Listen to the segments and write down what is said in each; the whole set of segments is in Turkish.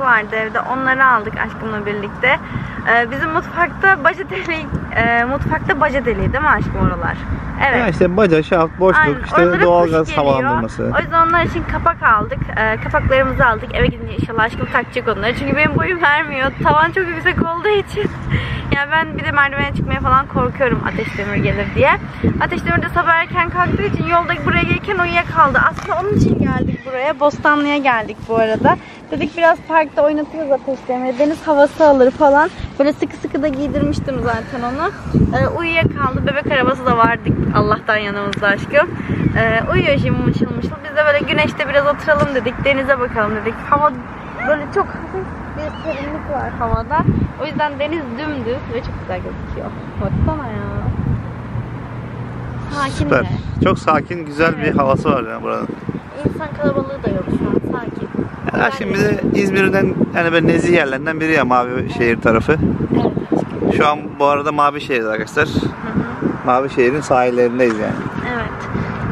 vardı evde. Onları aldık aşkımla birlikte. Ee, bizim mutfakta baca deliği, e, mutfakta baca deliği değil mi aşkım oralar? Evet. Ya işte baca, şaft, boşluk, Aynen. işte Oralara doğalgaz kuş geliyor. havalandırması. O yüzden onlar için kapak aldık. Ee, kapaklarımızı aldık. Eve gidince inşallah aşkım takacak onları. Çünkü benim boyum vermiyor. Tavan çok yüksek olduğu için. yani ben bir de merdivene çıkmaya falan korkuyorum ateş demir gelir diye. Ateş demir de sabah erken kalktığı için yolda buraya gelirken uyuyakaldı. Aslında onun için geldik buraya. Bostanlı'ya geldik bu arada. Dedik biraz parkta oynatırız ateş demiri. Deniz havası alır falan. Böyle sıkı sıkı da giydirmiştim zaten onu. Ee, uyuyakaldı. Bebek arabası da vardı Allah'tan yanımızda aşkım. Ee, uyuyor şimdi mışıl mışıl. Biz de böyle güneşte biraz oturalım dedik. Denize bakalım dedik. Hava böyle çok hafif bir serinlik var havada. O yüzden deniz dümdüz ve çok güzel gözüküyor. Baksana ya. Sakin Süper. de. Çok sakin, güzel bir Evet. havası var yani buranın. İnsan kalabalığı da yok şu an. Sakin. Ya şimdi de İzmir'den yani böyle nezih yerlerinden biri ya mavi şehir tarafı. Evet aşkım. Şu an bu arada mavi şehir arkadaşlar. Mavi şehrin sahillerindeyiz yani. Evet.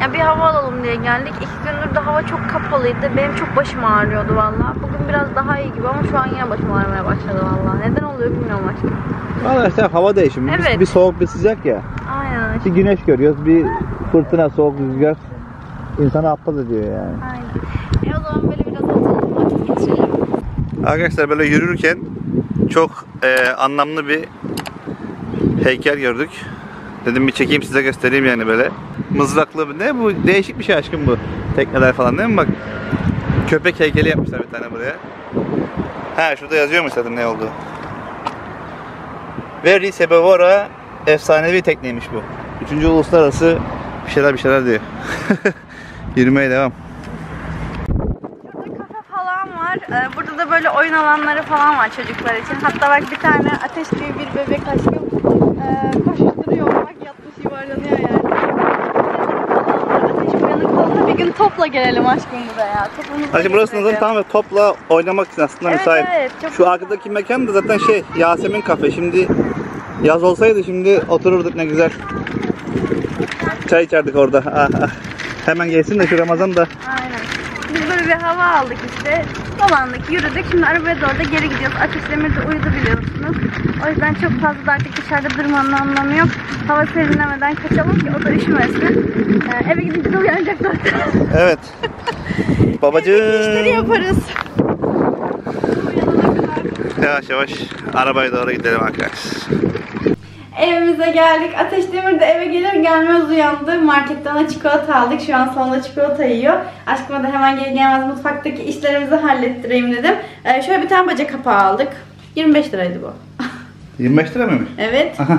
Ya bir hava alalım diye geldik. İki gündür de hava çok kapalıydı. Benim çok başım ağrıyordu valla. Bugün biraz daha iyi gibi ama şu an yine başım ağrımaya başladı valla. Neden oluyor bilmiyorum aşkım. Arkadaşlar hava değişimi. Bir- Evet. Bir, soğuk bir sıcak ya. Bir güneş görüyoruz, bir fırtına, soğuk rüzgar. İnsanı aptal ediyor yani. Aynen. E o zaman böyle biraz atalım vakit geçirelim. Arkadaşlar böyle yürürken çok e, anlamlı bir heykel gördük. Dedim bir çekeyim size göstereyim yani böyle. Mızraklı bir- ne bu değişik bir şey aşkım bu. Tekneler falan değil mi bak. Köpek heykeli yapmışlar bir tane buraya. Ha şurada yazıyormuş zaten ne olduğu. Verdi Sebevora efsanevi tekneymiş bu. Üçüncü uluslararası bir şeyler bir şeyler diyor. Yürümeye devam. Burada kafe falan var. Ee, burada da böyle oyun alanları falan var çocuklar için. Hatta bak bir tane ateş gibi bir bebek aşkım ee, koşuşturuyor. Bak yatmış yuvarlanıyor yani. Bir gün topla gelelim aşkım buraya. Topumuzu Hacı burası zaten tamamen topla oynamak için aslında Evet, müsait. evet, çok Şu arkadaki mekan da zaten şey Yasemin kafe. Şimdi yaz olsaydı şimdi otururduk ne güzel. Çay içerdik orada. Ah, ah. Hemen gelsin de şu Ramazan da. Aynen. Biz böyle bir hava aldık işte. Dolandık, yürüdük. Şimdi arabaya doğru da geri gidiyoruz. Ateş Demir de uyudu biliyorsunuz. O yüzden çok fazla da artık dışarıda durmanın anlamı yok. Hava serinlemeden kaçalım ki o da üşümesin. Ee, eve gidince de uyanacak zaten. Evet. Babacığım. İşleri yaparız. Yavaş yavaş arabaya doğru gidelim arkadaşlar. Evimize geldik. Ateş Demir de eve gelir gelmez uyandı. Marketten de çikolata aldık. Şu an salonda çikolata yiyor. Aşkıma da hemen gelir gelmez mutfaktaki işlerimizi hallettireyim dedim. Ee, şöyle bir tane baca kapağı aldık. 25 liraydı bu. 25 lira mıymış? Evet. Aha.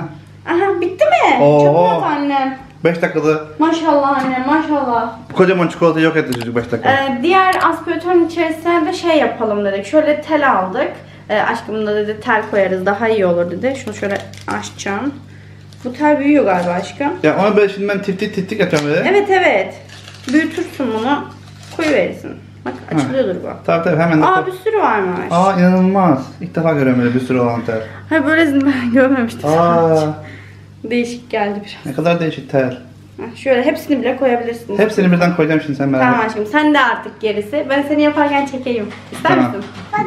Aha bitti mi? Oo. Çikolata annem. 5 dakikada Maşallah annem maşallah. bu kocaman çikolatayı yok etti çocuk 5 dakika. Ee, diğer aspiratörün içerisine de şey yapalım dedik. Şöyle tel aldık. Ee, aşkım da dedi tel koyarız daha iyi olur dedi. Şunu şöyle açacağım. Bu tel büyüyor galiba aşkım. Ya ona böyle şimdi ben tiftik tiftik yapacağım böyle. Evet evet. Büyütürsün bunu. Koyuverirsin. Bak açılıyordur bu. Tabii tabii hemen. Aa bir sürü varmış. Aa inanılmaz. İlk defa görüyorum böyle bir sürü olan tel. Ha böylesini ben görmemiştim. Aa Değişik geldi biraz. ne kadar değişik tel. Ha, Şöyle hepsini bile koyabilirsin. Hepsini birden koyacağım şimdi sen merak Tamam aşkım sen de artık gerisi. Ben seni yaparken çekeyim. İster Tamam. misin? Bakın.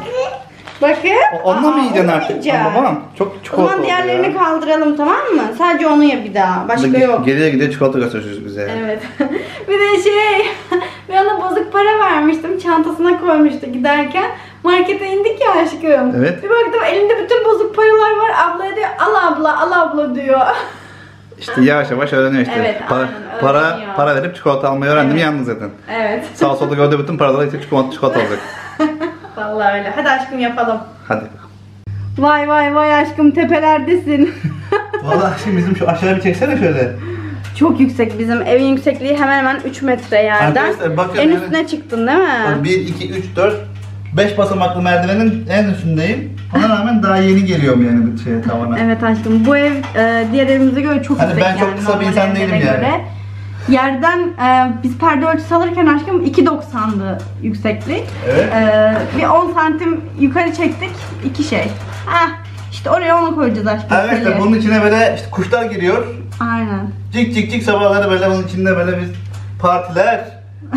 Bakın. O- Onunla mı Aa, yiyeceksin artık? yiyeceğim. Ama babam çok O çikolata zaman oldu diğerlerini ya. kaldıralım tamam mı? Sadece onu ye bir daha. Başka Burada yok. Geriye gidiyor çikolata gösteriyoruz bize. Evet. bir de şey, bir ona bozuk para vermiştim. Çantasına koymuştu giderken. Markete indik ya aşkım. Evet. Bir baktım elinde bütün bozuk paralar var. Ablaya diyor al abla al abla diyor. İşte yavaş yavaş öğreniyor işte. Evet, para, aynen, para, öğreniyor. para verip çikolata almayı öğrendim Evet. yalnız zaten. evet. Sağ solda gördüğü bütün paraları itip çikolata, çikolata alacak. Vallahi öyle. Hadi aşkım yapalım. Hadi. Vay vay vay aşkım tepelerdesin. Valla şimdi bizim şu aşağıya bir çeksene şöyle. Çok yüksek bizim evin yüksekliği hemen hemen 3 metre yerden. Arkadaşlar bakın en yani- üstüne çıktın değil mi? Bak 1, 2, 3, 4, 5 basamaklı merdivenin en üstündeyim. Ona rağmen daha yeni geliyorum yani bu şeye tavana. Evet aşkım bu ev e, diğer evimize göre çok Hani yüksek ben çok yani kısa bir normal insan evlere değilim yani. göre. Yerden e, biz perde ölçüsü alırken aşkım 2.90'dı yükseklik. Evet. E, bir 10 santim yukarı çektik iki şey. Heh, işte oraya onu koyacağız aşkım. Arkadaşlar Selin. bunun içine böyle işte kuşlar giriyor. Aynen. Cik cik cik sabahları böyle bunun içinde böyle bir partiler,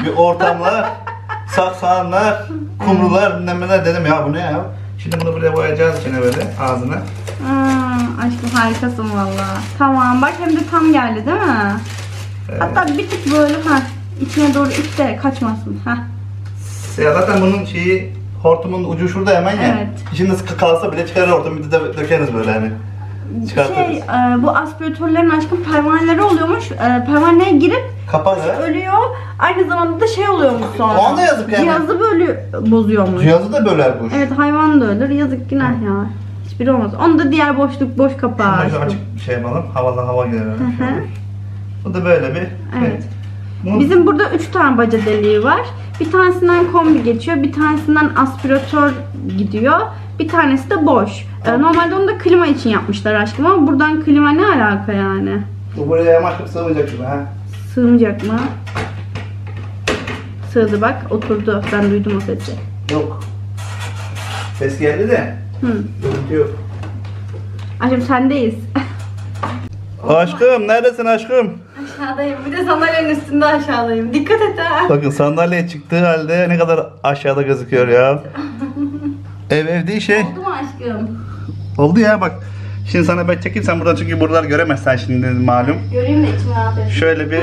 bir ortamlar, saksanlar, kumrular, bilmem neler dedim ya bu ne ya? Şimdi bunu buraya boyayacağız içine böyle ağzına. Hmm, aşkım harikasın valla. Tamam bak hem de tam geldi değil mi? Hatta bir tık böyle ha içine doğru it de kaçmasın. Ha. Ya zaten bunun şeyi hortumun ucu şurada hemen ya. Evet. İçinde sıkı kalsa bile çıkarır hortumu bir de dökeriz böyle hani. Çıkartırız. Şey e, bu aspiratörlerin aşkım pervaneleri oluyormuş. E, pervaneye girip Kapağı. ölüyor. Aynı zamanda da şey oluyormuş sonra. O anda yazık yani. Cihazı böyle bozuyormuş. Cihazı da böler bu. Evet hayvan da ölür. Yazık günah ya. Hiçbiri olmaz. Onu da diğer boşluk boş kapağı aşkım. açık şey yapalım. Havalı hava girer. Bu da böyle bir. Evet. Bunu- Bizim burada 3 tane baca deliği var. Bir tanesinden kombi geçiyor, bir tanesinden aspiratör gidiyor. Bir tanesi de boş. Ee, normalde onu da klima için yapmışlar aşkım ama buradan klima ne alaka yani? Bu buraya yamaçlık sığmayacak gibi ha. Sığmayacak mı? Sığdı bak, oturdu. Ben duydum o sesi. Yok. Ses geldi de. Hı. Görüntü yok. Aşkım sendeyiz. Aşkım neredesin aşkım? Aşağıdayım. Bir de sandalyenin üstünde aşağıdayım. Dikkat et ha. Bakın sandalye çıktığı halde ne kadar aşağıda gözüküyor ya. ev ev değil şey. Oldu mu aşkım? Oldu ya bak. Şimdi sana ben çekeyim sen buradan çünkü buralar göremezsen şimdi malum. Göreyim de içim rahat etsin. Şöyle bir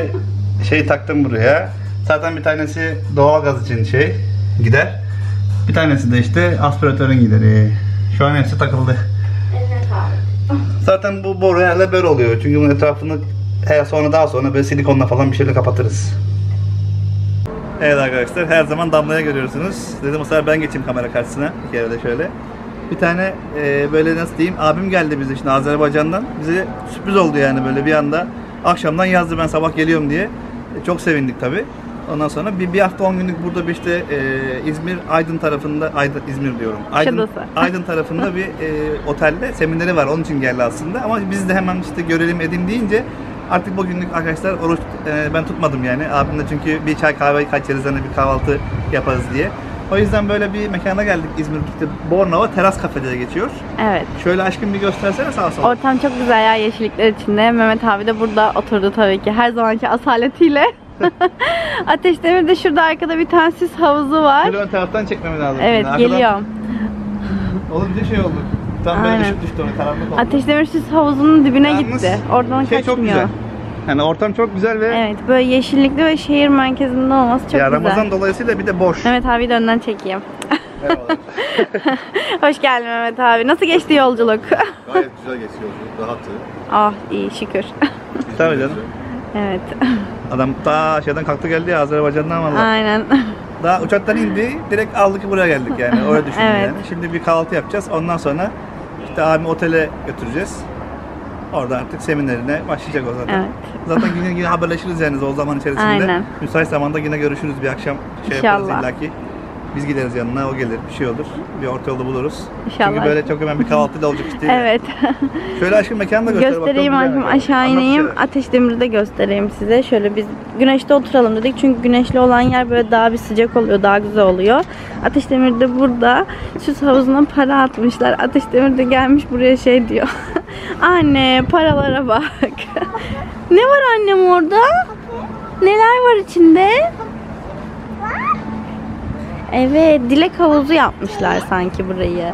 şey taktım buraya. Zaten bir tanesi doğalgaz için şey gider. Bir tanesi de işte aspiratörün gideri. Şu an hepsi takıldı. Zaten bu boru herhalde böyle oluyor. Çünkü bunun etrafını her sonra daha sonra böyle silikonla falan bir şeyle kapatırız. Evet arkadaşlar her zaman Damla'ya görüyorsunuz. Dedim o sefer ben geçeyim kamera karşısına bir kere de şöyle. Bir tane e, böyle nasıl diyeyim abim geldi bize şimdi Azerbaycan'dan. Bize sürpriz oldu yani böyle bir anda. Akşamdan yazdı ben sabah geliyorum diye. E, çok sevindik tabi. Ondan sonra bir, bir hafta 10 günlük burada bir işte e, İzmir Aydın tarafında Aydın İzmir diyorum. Aydın. Aydın tarafında bir e, otelde semineri var. Onun için geldi aslında. Ama biz de hemen işte görelim edin deyince artık bugünlük arkadaşlar oruç e, ben tutmadım yani. Abimle çünkü bir çay kahve kaçarız hani bir kahvaltı yaparız diye. O yüzden böyle bir mekana geldik İzmir'de Bornova Teras Cafe diye geçiyor. Evet. Şöyle aşkım bir göstersene sağa sola. Ortam çok güzel ya yeşillikler içinde. Mehmet abi de burada oturdu tabii ki her zamanki asaletiyle. Ateş Demir de şurada arkada bir tane sis havuzu var. Şöyle ön taraftan çekmemiz lazım. Evet şimdi. Geliyorum. Oğlum bir de şey oldu. Tam böyle Aynen. ışık düştü oraya karanlık oldu. Ateş Demir sis havuzunun dibine Yalnız gitti. Oradan şey kaçmıyor. çok güzel. Yani ortam çok güzel ve Evet böyle yeşillikli ve şehir merkezinde olması çok ya güzel. Ramazan dolayısıyla bir de boş. Mehmet abi de önden çekeyim. Eyvallah. Hoş geldin Mehmet abi. Nasıl geçti yolculuk? Gayet güzel geçiyor. Rahattı. ah iyi şükür. Tabii canım. evet. Adam ta aşağıdan kalktı geldi ya Azerbaycan'dan valla. Aynen. Daha uçaktan indi direkt aldık buraya geldik yani öyle düşünün Evet. yani. Şimdi bir kahvaltı yapacağız ondan sonra işte abimi otele götüreceğiz. Orada artık seminerine başlayacak o zaten. Evet. Zaten yine, yine haberleşiriz yani o zaman içerisinde. Aynen. Müsait zamanda yine görüşürüz bir akşam şey yaparız İnşallah. illaki. Biz gideriz yanına o gelir bir şey olur. Bir orta yolu buluruz. İnşallah. Çünkü böyle çok hemen bir kahvaltıyla olacak işte. evet. Şöyle aşkım mekanı da göster göstereyim bakalım. aşkım aşağı ineyim. Ateş Demir'i de göstereyim size. Şöyle biz güneşte oturalım dedik. Çünkü güneşli olan yer böyle daha bir sıcak oluyor. Daha güzel oluyor. Ateş Demir de burada. Süs havuzuna para atmışlar. Ateş Demir de gelmiş buraya şey diyor. Anne paralara bak. ne var annem orada? Neler var içinde? Evet, dilek havuzu yapmışlar sanki burayı.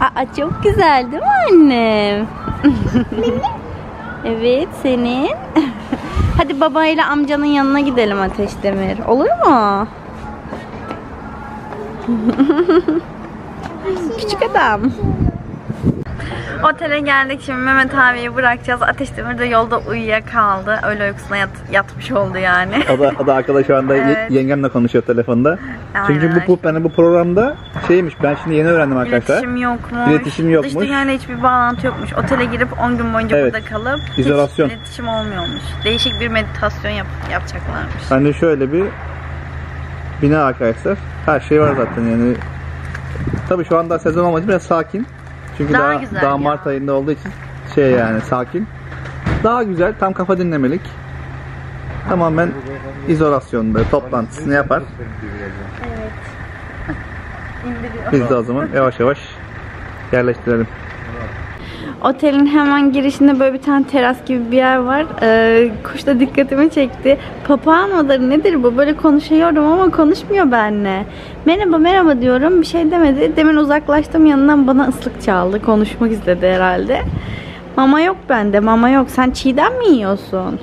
Aa, çok güzel değil mi annem? evet, senin. Hadi babayla amcanın yanına gidelim Ateş Demir. Olur mu? Küçük adam. Otele geldik şimdi Mehmet abiyi bırakacağız. Ateş Demir de yolda uyuyakaldı. Öyle uykusuna yat- yatmış oldu yani. O da, o da arkadaş şu anda Evet. yengemle konuşuyor telefonda. Aynen Çünkü bu, bu, yani bu programda şeymiş ben şimdi yeni öğrendim arkadaşlar. İletişim yokmuş. İletişim yokmuş. Dış dünyayla hiçbir bağlantı yokmuş. Otele girip 10 gün boyunca Evet. burada kalıp İzolasyon. hiç iletişim olmuyormuş. Değişik bir meditasyon yap yapacaklarmış. Hani şöyle bir bina arkadaşlar. Her şey var zaten yani. Tabii şu anda sezon olmadığı için biraz sakin. Çünkü Daha daha, güzel daha ya. Mart ayında olduğu için şey yani sakin. Daha güzel, tam kafa dinlemelik. Tamamen izolasyon böyle toplantısını yapar. Biz de o zaman yavaş yavaş yerleştirelim. Otelin hemen girişinde böyle bir tane teras gibi bir yer var. Ee, kuş da dikkatimi çekti. Papağan mıdır nedir bu? Böyle konuşuyorum ama konuşmuyor benimle. Merhaba merhaba diyorum. Bir şey demedi. Demin uzaklaştım yanından bana ıslık çaldı. Konuşmak istedi herhalde. Mama yok bende. Mama yok. Sen çiğdem mi yiyorsun?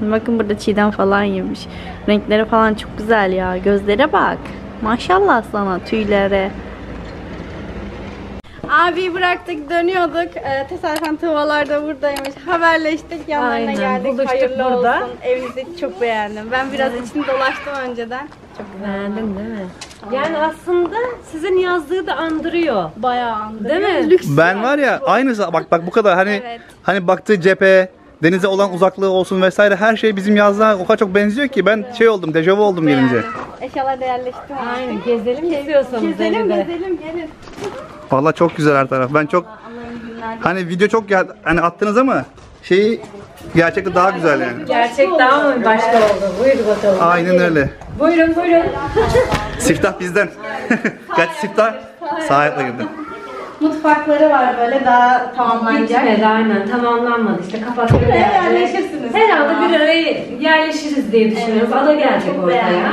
Bakın burada çiğdem falan yemiş. Renkleri falan çok güzel ya. Gözlere bak. Maşallah sana tüylere. Abi bıraktık dönüyorduk. Ee, tesadüfen tuvalar da buradaymış. Haberleştik yanlarına Aynen, geldik. buluştuk Hayırlı burada. olsun. Evinizi çok beğendim. Ben biraz içini dolaştım önceden. Çok güzel. Beğendin değil mi? Yani aslında sizin yazdığı da andırıyor. Bayağı andırıyor. Değil mi? Lüks Ben var ya aynısı bak bak bu kadar hani Evet. hani baktığı cephe denize olan uzaklığı olsun vesaire her şey bizim yazlığa o kadar çok benziyor ki ben şey oldum dejavu oldum gelince. Eşyalar da yerleştim. Aynen gezelim istiyorsanız Gezelim evde. gezelim gelin. Vallahi çok güzel her taraf. Ben çok hani video çok gel hani attınız ama şeyi gerçekte daha güzel yani. Gerçek daha mı başka oldu? Buyur bakalım. Aynen öyle. Buyurun buyurun. Siftah bizden. Kaç siftah? Sahiple girdi. Mutfakları var böyle daha tamamlanacak. Bitmedi aynen tamamlanmadı işte kapatıyor Buraya yerleşirsiniz. Herhalde bir araya yerleşiriz diye düşünüyoruz. Ada gelecek ortaya. beğendim.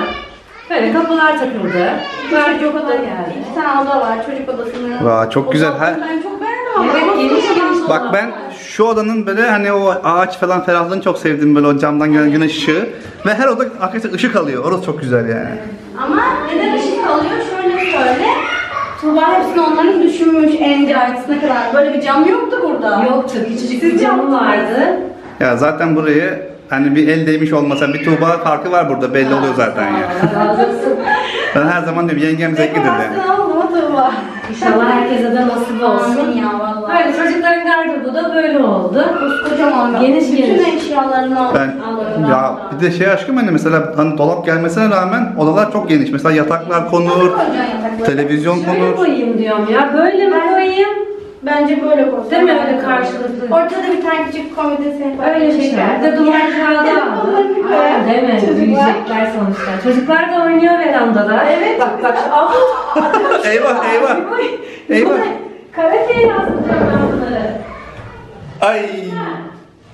Böyle kapılar takıldı. Çocuk oda odası, geldi. iki tane oda var çocuk odasının. Vay, çok güzel. Odasını Ben çok beğendim. Evet geniş geniş Bak ben şu odanın böyle hani o ağaç falan ferahlığını çok sevdim böyle o camdan gelen güneş ışığı. Ve her oda arkadaşlar ışık alıyor. Orası çok güzel yani. Ama neden ışık alıyor? Şöyle şöyle. Tuğba hepsini onların düşünmüş en ayrıntısına kadar. Böyle bir cam yoktu burada. Yoktu. Küçücük bir camı vardı. Ya zaten burayı hani bir el değmiş olmasa bir Tuğba farkı var burada belli oluyor zaten ya. Ben her zaman diyorum yengem zevklidir yani. İnşallah herkese de nasip olsun. Ya vallahi. Böyle çocukların gardırobu da böyle oldu. Kocaman Geniş Bütün geniş. eşyalarını aldım. Ben ya bir de şey aşkım hani mesela hani dolap gelmesine rağmen odalar çok geniş. Mesela yataklar konur, televizyon Şöyle konur. koyayım diyorum ya. Böyle mi koyayım? Bence böyle koy. Değil mi öyle karşılıklı? Ortada bir tane küçük komedi sehpa. Öyle bir şey. Bir de duvar kağıdı aldı. Aa, Değil mi? Çocuklar. Büyüyecekler sonuçta. Çocuklar da oynuyor verandada. Evet. Bak bak. Aa, Eyvah eyvah. Eyvah. Karateye yazdıracağım ben bunları. Ay.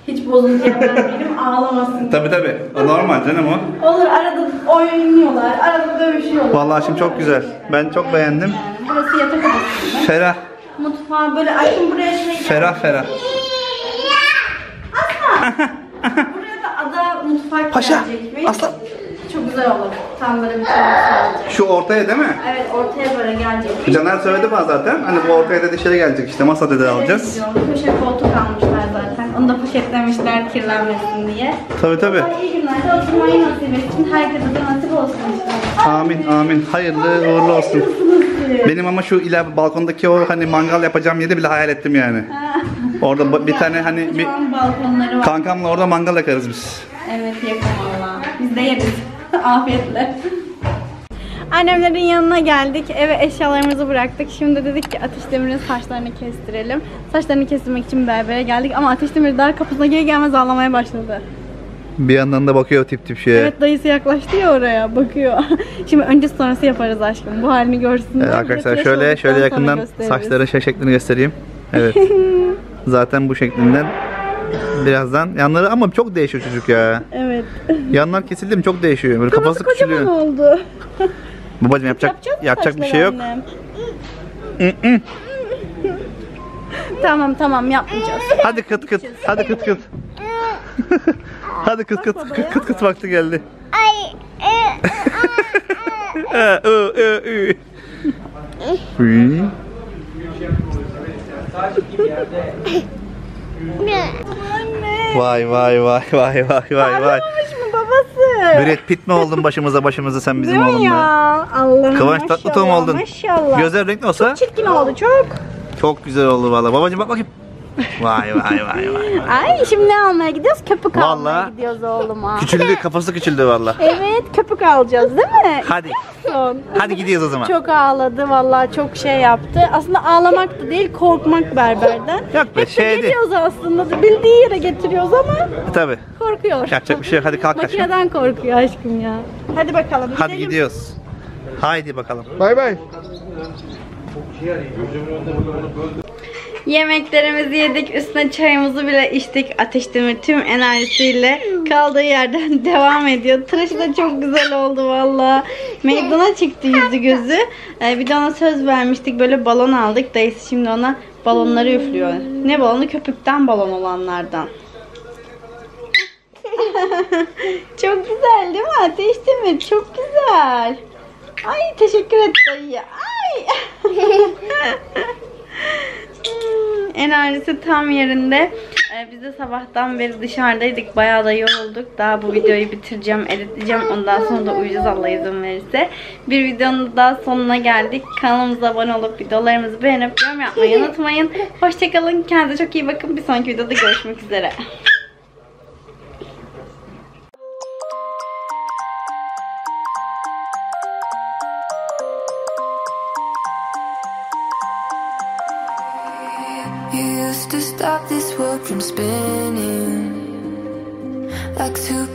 Hiç bozuntu yapmaz benim ağlamasın. Tabi tabi. Normal canım o. Olur arada oynuyorlar, arada dövüşüyorlar. Vallahi şimdi çok güzel. Ben çok beğendim. Yani burası yatak odası. Ferah. Mutfağı böyle açtım buraya şey geldi. Ferah ferah. Buraya da ada mutfak Paşa, gelecekmiş. aslan. Çok güzel olur. Tam böyle bir terası olacak. Şu ortaya değil mi? Evet ortaya böyle gelecek. Caner söyledi bana zaten. Hani bu ortaya dedi şey gelecek işte masa dedi alacağız. Evet, Köşe koltuk almışlar zaten. Onu da poşetlemişler kirlenmesin diye. Tabi tabi. Ay, iyi günlerde oturmayı nasip etsin. Herkese de nasip olsun işte. Amin amin. Hayırlı uğurlu olsun. Nasılsınız ki? Benim ama şu iler balkondaki o hani mangal yapacağım yeri bile hayal ettim yani. Orada ba- bir tane hani bir Kocaman balkonları var. kankamla orada mangal yakarız biz. Evet yakın valla. Biz de yeriz. Afiyetle. Annemlerin yanına geldik. Eve eşyalarımızı bıraktık. Şimdi dedik ki Ateş Demir'in saçlarını kestirelim. Saçlarını kestirmek için berbere geldik ama Ateş Demir daha kapısına geri gelmez ağlamaya başladı. Bir yandan da bakıyor tip tip şeye. Evet dayısı yaklaştı ya oraya bakıyor. Şimdi önce sonrası yaparız aşkım. Bu halini görsünler. Evet, arkadaşlar Tıraş şöyle şöyle yakından saçların şey şeklini göstereyim. Evet. Zaten bu şeklinden birazdan yanları ama çok değişiyor çocuk ya. Evet. Yanlar kesildi mi çok değişiyor. Böyle kafası Kafası küçülüyor. oldu. Babacım yapacak Yapacağız mı yapacak bir şey yok. tamam tamam yapmayacağız. Hadi kıt kıt. Hadi kıt kıt. Hadi kıt kıt kıt kıt kıt vakti geldi. I, ı, ı. Hıy. Vay vay vay vay vay vay vay. Olmuş mu babası? Brad Pitt mi oldun başımıza başımıza sen bizim ya? be? Allah'ım Kıvanç Tatlıtuğ mu oldun? Maşallah. Gözler renkli olsa Çirkin oldu çok. çok güzel oldu valla. Babacım bak bakayım. Vay vay vay vay. Ay şimdi ne almaya gidiyoruz? Köpük almaya Vallahi. gidiyoruz oğluma. Küçüldü kafası küçüldü valla. Evet köpük alacağız değil mi? Hadi. Son. Hadi gidiyoruz o zaman. Çok ağladı vallahi çok şey yaptı. Aslında ağlamak da değil korkmak berberden. Yok be, Hep şeydi. geliyoruz aslında da bildiği yere getiriyoruz ama Tabi. korkuyor. Yapacak bir şey yok. Hadi kalk aşkım. Makineden korkuyor aşkım ya. Hadi bakalım Hadi gidelim. gidiyoruz. Haydi bakalım. Bay bay. Yemeklerimizi yedik. Üstüne çayımızı bile içtik. Ateş Demir tüm enerjisiyle kaldığı yerden devam ediyor. Tıraşı da çok güzel oldu valla. Meydana çıktı yüzü gözü. Ee, bir de ona söz vermiştik. Böyle balon aldık. Dayısı şimdi ona balonları üflüyor. Ne balonu? Köpükten balon olanlardan. çok güzel değil mi Ateş Demir? Çok güzel. Ay teşekkür et dayı. Ay. Enerjisi tam yerinde. Ee, biz de sabahtan beri dışarıdaydık. Bayağı da yorulduk. Daha bu videoyu bitireceğim, editleyeceğim. Ondan sonra da uyuyacağız Allah izin verirse. Bir videonun daha sonuna geldik. Kanalımıza abone olup videolarımızı beğenip yorum yapmayı unutmayın. Hoşçakalın. Kendinize çok iyi bakın. Bir sonraki videoda görüşmek üzere. from spinning. Like two